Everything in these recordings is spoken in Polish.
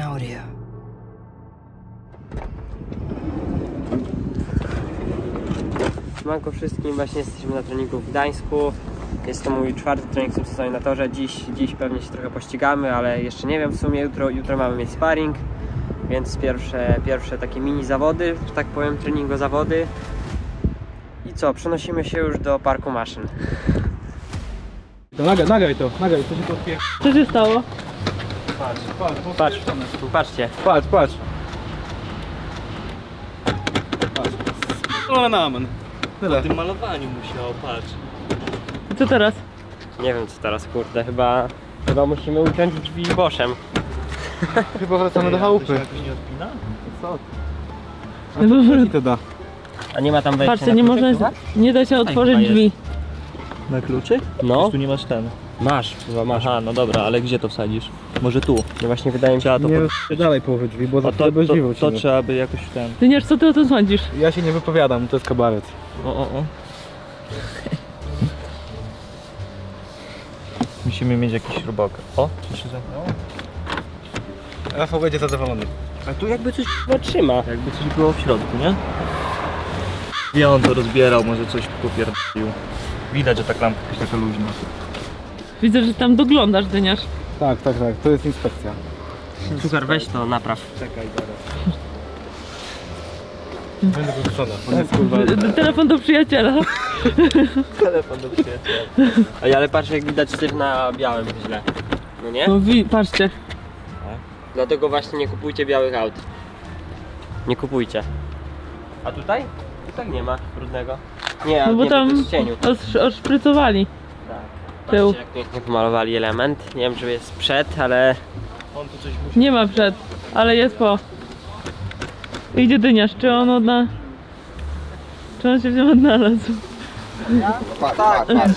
audio. Siemanko wszystkim, właśnie jesteśmy na treningu w Gdańsku. Jest to mój czwarty trening w tym sezonie na torze. Dziś, dziś pewnie się trochę pościgamy, ale jeszcze nie wiem w sumie. Jutro, jutro mamy mieć sparring, więc pierwsze, pierwsze takie mini zawody, że tak powiem, treningo zawody. I co, przenosimy się już do parku maszyn. To nagraj, nagraj to, nagraj, to się to odpie... Co się stało? Patrz, patrz, Patrz, patrzcie. patrz, patrz. Patrz. No na amen. Tyle. tym malowaniu musiało, patrz. Co teraz? Nie wiem co teraz, kurde, chyba, chyba musimy uciąć drzwi boszem. Chyba wracamy do chałupy. jakoś nie odpina? A to ci to da. A nie ma tam wejścia Patrzcie, na nie można, nie da się otworzyć drzwi. Na kluczy? No, Tu nie masz ten. Masz, chyba masz. Aha, no dobra, ale gdzie to wsadzisz? Może tu. No właśnie wydaje mi się, Trzeba to Nie pod... dalej połowy drzwi, bo za to, to, to, to, trzeba by jakoś ten... Dyniarz, co ty o tym sądzisz? Ja się nie wypowiadam, to jest kabaret. O, o, o. Musimy mieć jakiś śrubokręt. O, co się zamknęło? Rafał będzie zadowolony. a tu jakby coś chyba trzyma. Jakby coś było w środku, nie? Wie on to rozbierał, może coś popierdolił. Widać, że ta klamka jest taka luźna. Widzę, że tam doglądasz, Dyniarz. Tak, tak, tak, to jest inspekcja. Suchar, weź to, napraw. Czekaj, zaraz. Będę. D- Telefon do przyjaciela. Telefon do przyjaciela. Ej, ale patrz jak widać syf na białym źle. No nie? No wi, patrzcie. Dlatego właśnie nie kupujcie białych aut. Nie kupujcie. A tutaj? Tu tak nie ma brudnego. Nie, No bo nie, tam to jest w cieniu. osz, oszprycowali. Tak. tył. Patrzcie jak pięknie pomalowali element. Nie wiem czy jest przed, ale On tu coś musi... Nie ma przed, ale jest po. Idzie Dyniarz, czy on odna... Czy on się w tym odnalazł? Patrz, patrz, patrz.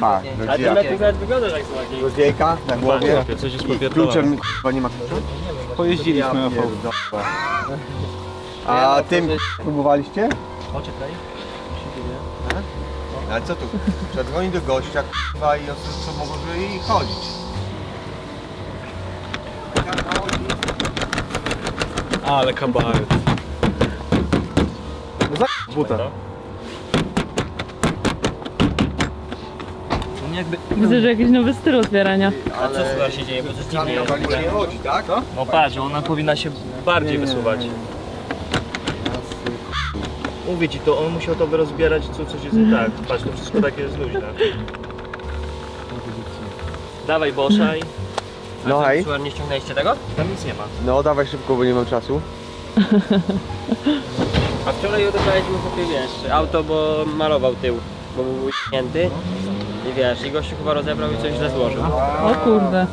Patrz, ale ty lepiej nawet wyglądasz jak ładniej. rozdziejka na głowie. Coś jest I popierdolone. kluczem chyba nie ma klucza? Pojeździliśmy, pierdolę. A tym próbowaliście? O, czekaj. Ale co tu? Zadzwoni do gościa k***a i osób co mogą i chodzić. Ale kabaret. Za buta. On jakby... Widzę, że jakiś nowy styl otwierania. A co słuchaj się dzieje, bo Klamka walicznie nie chodzi, tak? No patrz, ona powinna się bardziej wysuwać. Mówię ci to, on musiał to rozbierać, co coś jest nie tak. Patrz, to wszystko takie jest luźne. Dawaj Boszaj. No hej. Nie ściągnęliście tego? Tam nic nie ma. No dawaj szybko, bo nie mam czasu. A wczoraj odebraliśmy sobie, wiesz, auto, bo malował tył, bo był ścięty. I wiesz, i gościu chyba rozebrał i coś źle złożył. O kurde.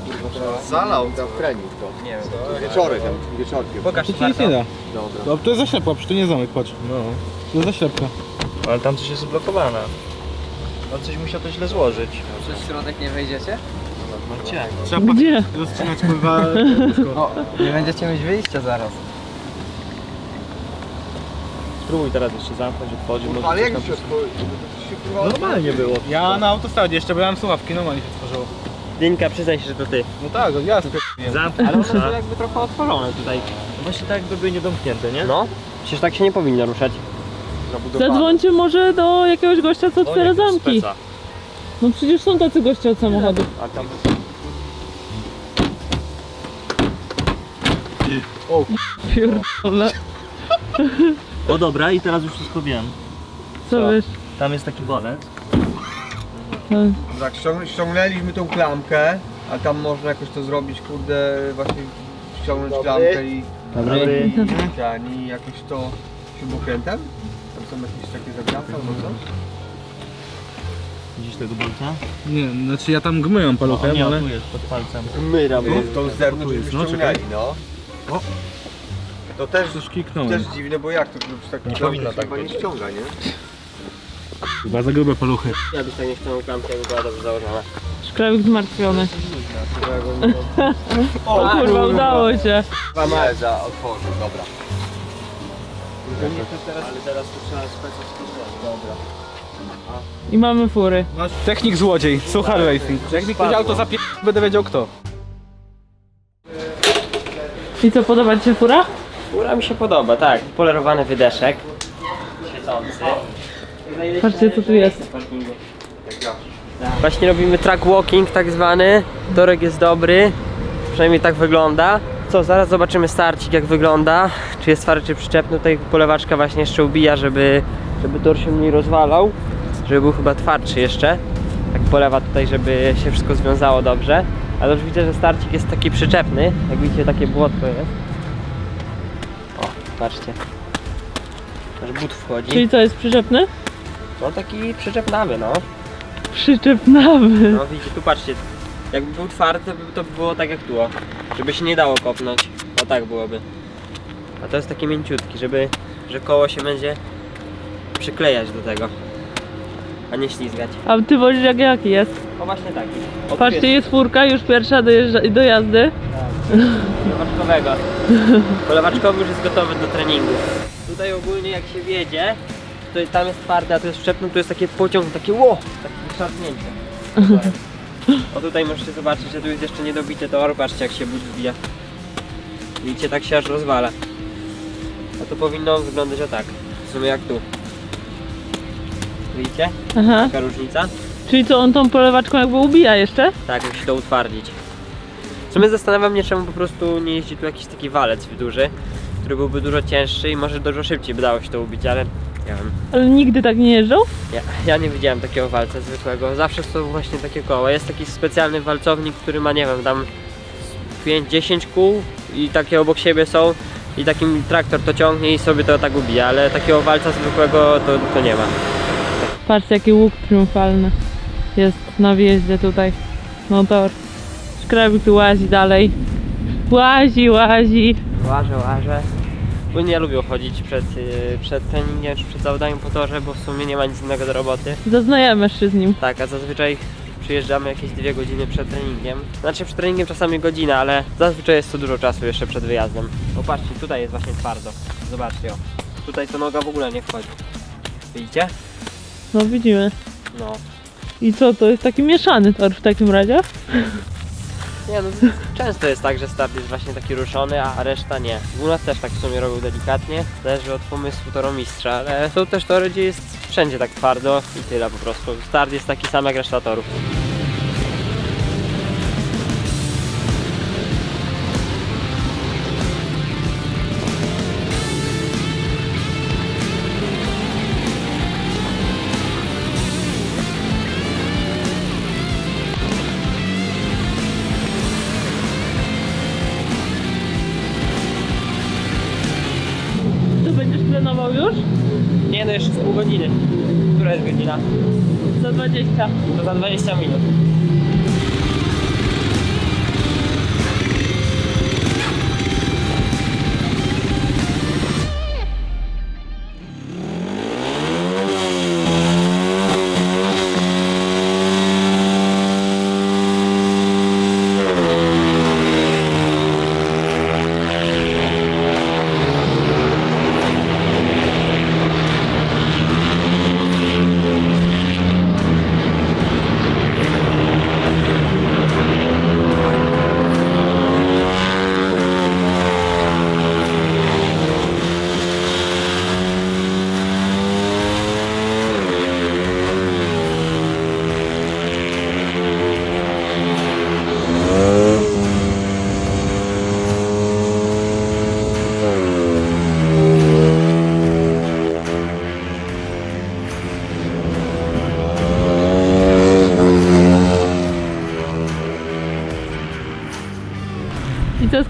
Zalał tam trening to. Nie wiem. Wieczorek, tam, wieczorkiem. Pokaż To ci nic nie da. No, to jest zaślepka, przecież to nie zamek, patrz. No. To jest zaślepka. Ale tam coś jest zablokowane. On coś musiał to źle złożyć. Przez środek nie wejdziecie? Marcie. Trzeba Gdzie? rozcinać kurwa... Nie będziecie mieć wyjścia zaraz. Spróbuj teraz jeszcze zamknąć, otworzyć. może Ale jak się wszystko- otworzy? Normalnie było. Ja na autostradzie jeszcze brałem słuchawki, normalnie się tworzyło. Dyńka, przyznaj się, że to ty. No tak, ja. Zamknij Ale one są jakby trochę otworzone tutaj. Właśnie tak jakby były niedomknięte, nie? No, przecież tak się nie powinno ruszać. Zadzwońcie może do jakiegoś gościa, co O, otwiera zamki. speca. No przecież są tacy goście od samochodów. A tam... Pierdolę. O dobra, i teraz już wszystko wiem. Co wiesz? Tam jest taki bolet. Tak, ściąg- ściągnęliśmy tą klamkę, a tam można jakoś to zrobić, kurde, właśnie ściągnąć klamkę i Dobry. ten, i jakoś to śrubokrętem? Tam są jakieś takie zawiasy albo coś? Widzisz tego bolta? Nie, znaczy ja tam gmyłem O, paluchem, nie, ale... tu jest pod palcem. Myra, No, tą z zewnątrz jest, no, ściągnęli, no. O. To też, Coś kiknąłem. też dziwne, bo jak to klucz tak Nie powinno tak chyba nie ściąga, nie? Chyba za grube paluchy. Ja byś tak nie chciał klamkę, jakby była dobrze założona. Szkrawik zmartwiony. O, kurwa, udało się. Nie, za otworzył, dobra. Ale teraz to trzeba Dobra. I mamy fury. Technik złodziej, Suchar Racing. Jak mi ktoś auto zapie... będę wiedział kto. I co, podoba Ci się fura? Fura mi się podoba, tak. Polerowany wydeszek. Świecący. Patrzcie, co tu jest. Właśnie robimy track walking tak zwany. Torek jest dobry. Przynajmniej tak wygląda. Co, zaraz zobaczymy starcik jak wygląda. Czy jest twardy, czy przyczepny. Tutaj polewaczka właśnie jeszcze ubija, żeby, żeby tor się mniej rozwalał. Żeby był chyba twardszy jeszcze. Tak polewa tutaj, żeby się wszystko związało dobrze. Ale już widzę, że starcik jest taki przyczepny. Jak widzicie, takie błotko jest. O, patrzcie. Aż but wchodzi. Czyli co, jest przyczepny? No taki przyczepnawy, no. Przyczepnawy. No widzicie, tu patrzcie. Jakby był twardy, to by, to by było tak jak tu. Żeby się nie dało kopnąć. O tak byłoby. A to jest taki mięciutki, żeby, że koło się będzie przyklejać do tego. A nie ślizgać. A Ty wolisz jak jaki jest? O właśnie taki. O, tu Patrzcie, jest furka, już pierwsza dojeżdża, do jazdy. Polewaczkowego. Polewaczkowy już jest gotowy do treningu. Tutaj ogólnie jak się wiedzie, to tam jest twarde, a tu jest szczepny, tu jest takie pociąg, takie ło, takie szarpnięcie. O tutaj możecie zobaczyć, że tu jest jeszcze niedobity tor, patrzcie jak się but wbija. Widzicie, tak się aż rozwala. A to powinno wyglądać o tak, w sumie jak tu. Widzicie? Aha. Taka różnica? Czyli co, on tą polewaczką jakby ubija jeszcze? Tak, musi to utwardzić. W sumie zastanawiam mnie, czemu po prostu nie jeździ tu jakiś taki walec duży, który byłby dużo cięższy i może dużo szybciej by dało się to ubić, ale nie wiem. Ale nigdy tak nie jeżdżą? Ja, ja nie widziałem takiego walca zwykłego. Zawsze są właśnie takie koła. Jest taki specjalny walcownik, który ma, nie wiem, tam 5-10 kół i takie obok siebie są i takim traktor to ciągnie i sobie to tak ubija, ale takiego walca zwykłego to, to nie ma. Patrzcie, jaki łuk triumfalny jest na wjeździe tutaj. No tor. Szkrabik tu łazi dalej. Łazi, łazi. Łażę, łażę. Ogólnie ja lubię chodzić przed, yy, przed treningiem czy przed zawodaniem po torze, bo w sumie nie ma nic innego do roboty. Zaznajamiasz się z nim. Tak, a zazwyczaj przyjeżdżamy jakieś dwie godziny przed treningiem. Znaczy przed treningiem czasami godzinę, ale zazwyczaj jest to dużo czasu jeszcze przed wyjazdem. Popatrzcie, tutaj jest właśnie twardo. Zobaczcie, o. Tutaj to noga w ogóle nie wchodzi. Widzicie? No widzimy. No. I co, to jest taki mieszany tor w takim razie? Nie no, często jest tak, że start jest właśnie taki ruszony, a reszta nie. U nas też tak w sumie robił delikatnie, zależy od pomysłu toromistrza, ale są też tory, gdzie jest wszędzie tak twardo i tyle po prostu. Start jest taki sam jak reszta torów. Godziny. Która jest godzina? Za 20. To za 20 minut.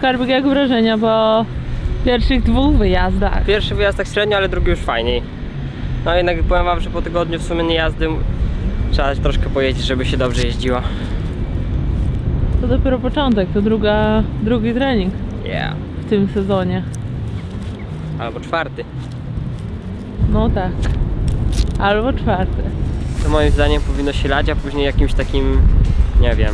Skarbik, jak wrażenia po pierwszych dwóch wyjazdach? Pierwszy wyjazd tak średnio, ale drugi już fajniej. No jednak powiem wam, że po tygodniu w sumie nie jazdy trzeba troszkę pojeździć, żeby się dobrze jeździło. To dopiero początek, to druga, drugi trening Yeah. w tym sezonie. Albo czwarty. No tak. Albo czwarty. To moim zdaniem powinno się lać, a później jakimś takim, nie wiem,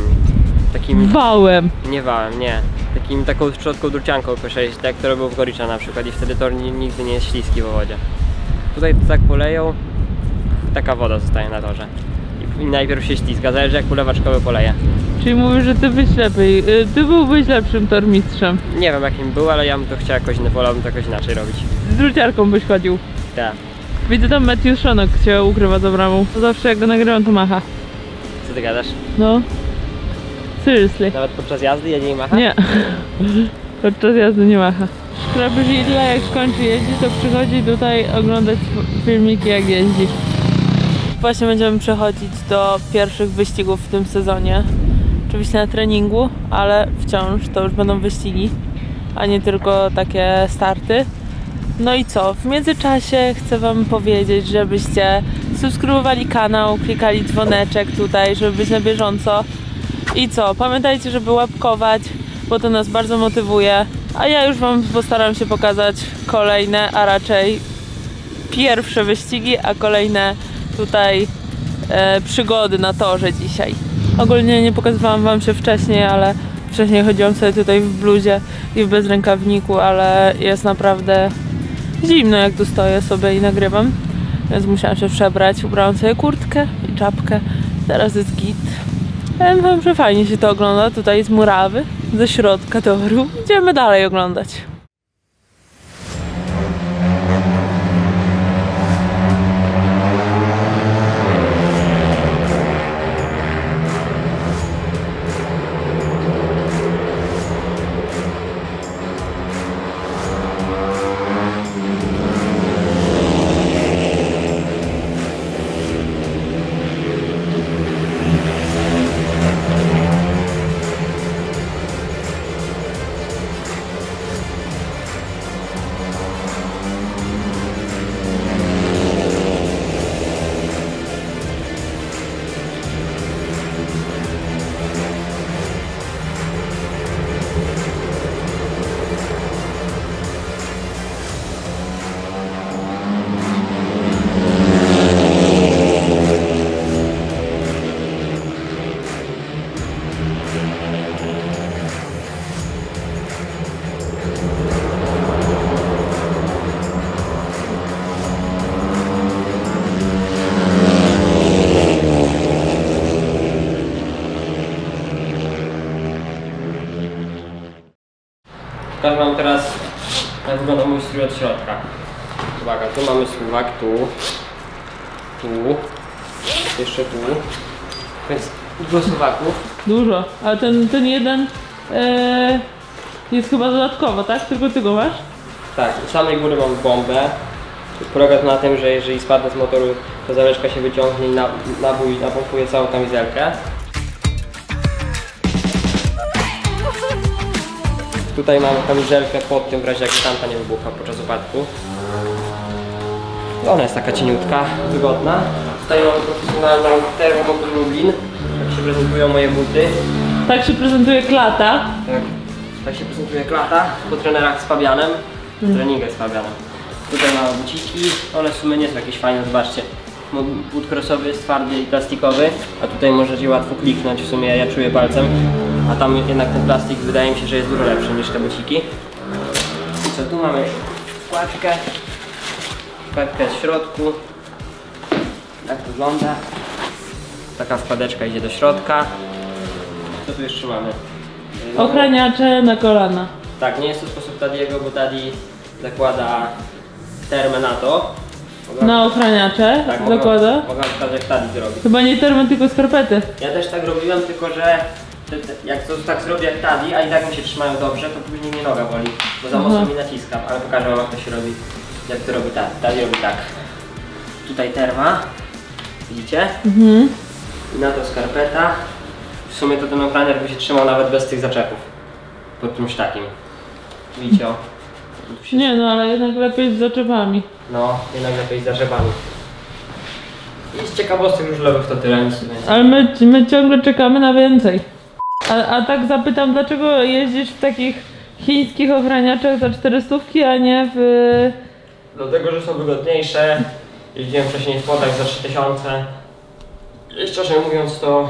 takim, Wałem. nie wałem, nie. Takim, taką szczotką drucianką przejść, tak to robił w Goricza na przykład i wtedy tor ni- nigdy nie jest śliski w wodzie. Tutaj to tak poleją, taka woda zostaje na torze. I najpierw się ściska, zależy jak ulewaczkowy poleje. Czyli mówisz, że ty byś lepiej, y, ty byłbyś lepszym tormistrzem. Nie wiem jakim był, ale ja bym to chciał jakoś, wolałbym to jakoś inaczej robić. Z druciarką byś chodził. Tak. Widzę tam Matthew Szonok się ukrywa za bramą. To zawsze jak go nagrywam to macha. Co ty gadasz? No. Seriously. Nawet podczas jazdy jedzie i macha? Nie. Podczas jazdy nie macha. Szkrabżidla jak skończy jeździć, to przychodzi tutaj oglądać filmiki jak jeździ. Właśnie będziemy przechodzić do pierwszych wyścigów w tym sezonie. Oczywiście na treningu, ale wciąż to już będą wyścigi, a nie tylko takie starty. No i co? W międzyczasie chcę Wam powiedzieć, żebyście subskrybowali kanał, klikali dzwoneczek tutaj, żeby być na bieżąco. I co? Pamiętajcie, żeby łapkować, bo to nas bardzo motywuje. A ja już Wam postaram się pokazać kolejne, a raczej pierwsze wyścigi, a kolejne tutaj e, przygody na torze dzisiaj. Ogólnie nie pokazywałam Wam się wcześniej, ale wcześniej chodziłam sobie tutaj w bluzie i w bezrękawniku, ale jest naprawdę zimno jak tu stoję sobie i nagrywam. Więc musiałam się przebrać, ubrałam sobie kurtkę i czapkę. Teraz jest git. Powiem wam, że fajnie się to ogląda tutaj z murawy, ze środka toru. Idziemy dalej oglądać. Pokażę wam teraz jak wygląda mój strój od środka. Uwaga, tu mamy suwak, tu, tu, jeszcze tu. Więc dużo suwaków. Dużo, ale ten, ten jeden e, jest chyba dodatkowo, tak? Tylko ty go masz? Tak, u samej góry mam bombę. Polega to na tym, że jeżeli spadnę z motoru, to zaleczka się wyciągnie i nabój napompuje całą kamizelkę. Tutaj mamy kamizelkę pod tym, w razie jak tamta nie wybucha podczas upadku. Ona jest taka cieniutka, wygodna. Tutaj mamy profesjonalną termomobil Lublin. Tak się prezentują moje buty. Tak się prezentuje klata. Tak, tak się prezentuje klata po trenerach z Fabianem. Treningach z Fabianem. Tutaj mamy buciki, one w sumie nie są jakieś fajne, zobaczcie. But crossowy jest twardy i plastikowy, a tutaj możecie łatwo kliknąć, w sumie ja czuję palcem, a tam jednak ten plastik wydaje mi się, że jest dużo lepszy niż te buciki. I co, tu mamy wkładkę, wkładka jest w środku, tak wygląda. Taka wkładeczka idzie do środka. Co tu jeszcze mamy? No, Ochraniacze na kolana. tak, nie jest to sposób Tadiego, bo Tadi zakłada termę na to. Mogę- Na ochraniacze tak, zakłada. Mogę pokazać jak Tadi to robi. Chyba nie termo, tylko skarpety. Ja też tak robiłem, tylko że jak to tak zrobię jak Tadi, a i tak mi się trzymają dobrze, to później mnie noga boli, bo za mocno Aha. mi naciskam, ale pokażę wam jak to się robi, jak to robi Tadi. Tadi robi tak. Tutaj terma, widzicie? Mhm. I na to skarpeta. W sumie to ten ochraniacz by się trzymał nawet bez tych zaczepów. Pod czymś takim. Widzicie? o? Się Nie no, ale jednak lepiej z zaczepami. No, jednak lepiej z zarzewami. I z ciekawostek żużlowych to tyle, nic nie. Ale my, my ciągle czekamy na więcej. A, a tak zapytam, dlaczego jeździsz w takich chińskich ochraniaczach za 400, a nie w... Dlatego, że są wygodniejsze. Jeździłem wcześniej w podach za 3000. I Szczerze mówiąc to...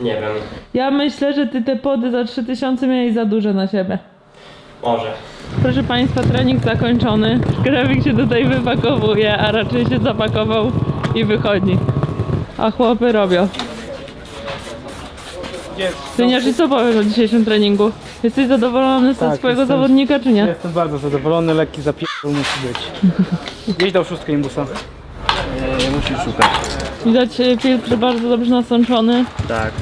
Nie wiem. Ja myślę, że ty te pody za 3000 miałeś za duże na siebie. Może. Proszę Państwa, trening zakończony. Grafik się tutaj wypakowuje, a raczej się zapakował i wychodzi. a chłopy robią. Syniarz, i co powiesz o dzisiejszym treningu? Jesteś zadowolony ze Tak, swojego jestem- zawodnika, czy nie? Jestem bardzo zadowolony, lekki zapierdol musi być. Gdzieś dał szóstkę imbusa. Nie musisz szukać. Widać e, filtr bardzo dobrze nasączony. Tak.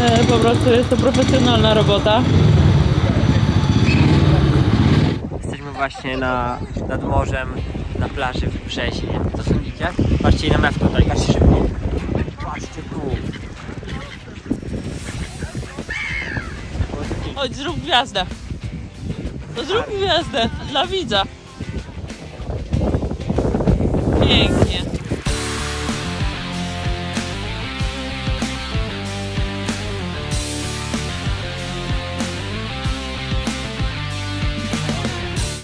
E, po prostu jest to profesjonalna robota. Jesteśmy właśnie na, nad morzem, na plaży w Brzezie. Co sądzicie? Patrzcie ile mew tutaj, patrzcie szybko. Patrzcie tu. Chodź, zrób gwiazdę. No zrób gwiazdę dla widza. Pięknie.